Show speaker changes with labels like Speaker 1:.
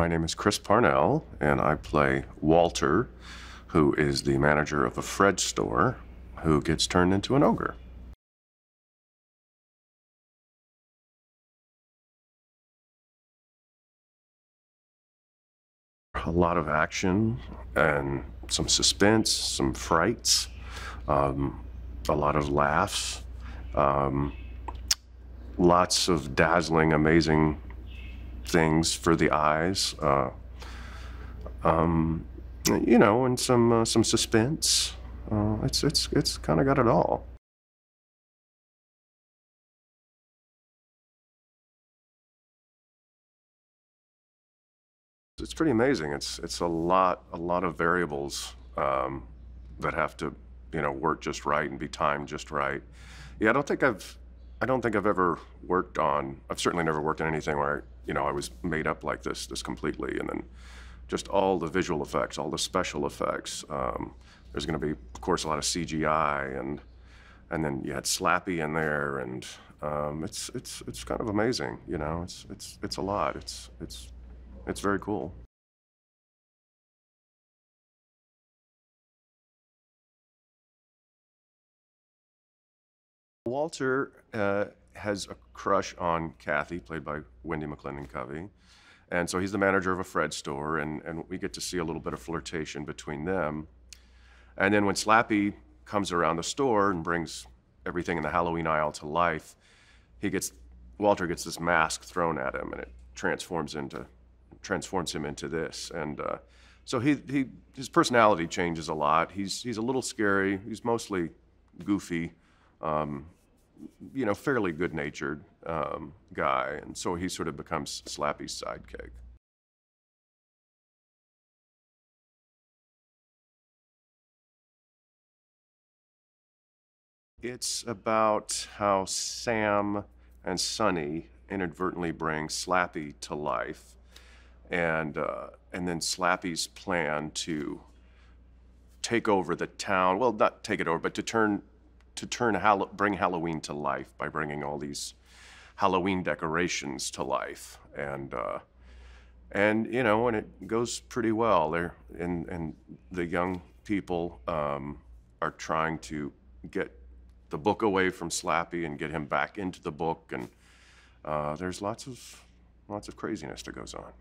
Speaker 1: My name is Chris Parnell, and I play Walter, who is the manager of a Fred store who gets turned into an ogre. A lot of action and some suspense, some frights, um, a lot of laughs, um, lots of dazzling, amazing things for the eyes. Uh, um, you know, and some uh, some suspense. Uh, it's it's it's kind of got it all. It's pretty amazing. It's it's a lot a lot of variables um, that have to you know work just right and be timed just right. Yeah, I don't think I've I don't think I've ever worked on. I've certainly never worked on anything where you know I was made up like this this completely, and then just all the visual effects, all the special effects. Um, there's going to be, of course, a lot of CGI, and and then you had Slappy in there, and um, it's it's it's kind of amazing. You know, it's it's it's a lot. It's it's it's very cool. Walter uh, has a crush on Kathy, played by Wendi McLendon Covey. And so he's the manager of a Fred store, and, and we get to see a little bit of flirtation between them. And then when Slappy comes around the store and brings everything in the Halloween aisle to life, he gets Walter gets this mask thrown at him, and it transforms into transforms him into this. And uh, so he, he his personality changes a lot. He's he's a little scary. He's mostly goofy. Um, you know, fairly good-natured um, guy, and so he sort of becomes Slappy's sidekick. It's about how Sam and Sonny inadvertently bring Slappy to life, and uh, and then Slappy's plan to take over the town. Well, not take it over, but to turn to turn bring Halloween to life by bringing all these Halloween decorations to life, and uh, and you know, and it goes pretty well. There and and the young people um, are trying to get the book away from Slappy and get him back into the book, and uh, there's lots of lots of craziness that goes on.